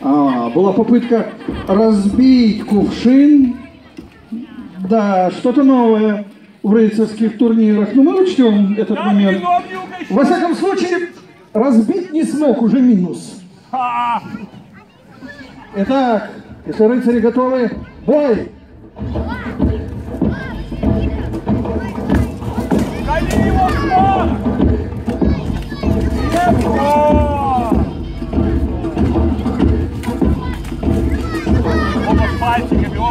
А, была попытка разбить кувшин. Да, что-то новое в рыцарских турнирах. Но ну, мы учтем этот момент. Во всяком случае, разбить не смог, уже минус. А. Итак, если рыцари готовы, бой!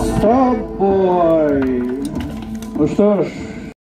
С тобой. Ну что ж,